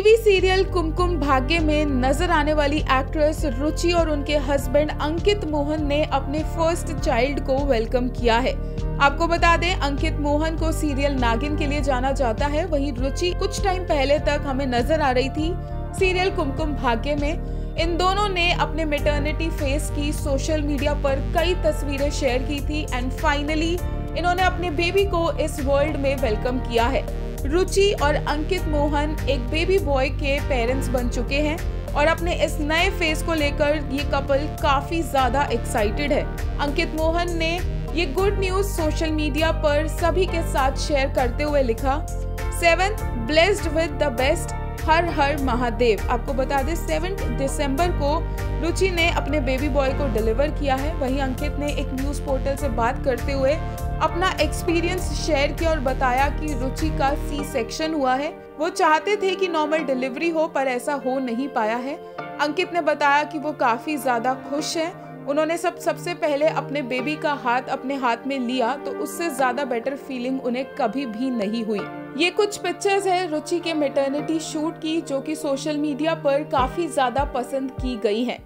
Serial Kumkum Bhagya में नज़र आने वाली एक्ट्रेस रुचि और उनके हस्बैंड अंकित मोहन ने अपने फ़र्स्ट चाइल्ड को वेलकम किया है। आपको बता दें, अंकित मोहन को सीरियल नागिन के लिए जाना जाता है। वहीं रुचि कुछ टाइम पहले तक हमें नज़र आ रही थी। सीरियल कुमकुम भाग्य में इन दोनों ने अपने मेटर्निटी फेस की सोशल मीडिया पर कई तस्वीरें शेयर की थी एंड फाइनली इन्होंने अपने बेबी को इस वर्ल्ड में वेलकम किया है। रुचि और अंकित मोहन एक बेबी बॉय के पेरेंट्स बन चुके हैं और अपने इस नए फेस को लेकर ये कपल काफ़ी ज़्यादा एक्साइटेड है। अंकित मोहन ने ये गुड न्यूज़ सोशल मीडिया पर सभी के साथ शेयर करते हुए लिखा seventh blessed with the best हर हर महादेव। आपको बता दें सेवन दिसंबर को रुचि ने अपने बेबी बॉय को डिलीवर किया है। वहीं अंकित ने एक न्यूज़ पोर्टल से बात करते हुए अपना एक्सपीरियंस शेयर किया और बताया कि रुचि का सी सेक्शन हुआ है। वो चाहते थे कि नॉर्मल डिलीवरी हो, पर ऐसा हो नहीं पाया है। अंकित ने बताया कि वो काफ़ी ज़्यादा खुश है। उन्होंने सब, सबसे पहले अपने बेबी का हाथ अपने हाथ में लिया तो उससे ज़्यादा बेटर फीलिंग उन्हें कभी भी नहीं हुई ये कुछ पिक्चर्स है रुचि के मेटर्निटी शूट की, जो कि सोशल मीडिया पर काफ़ी ज़्यादा पसंद की गई हैं।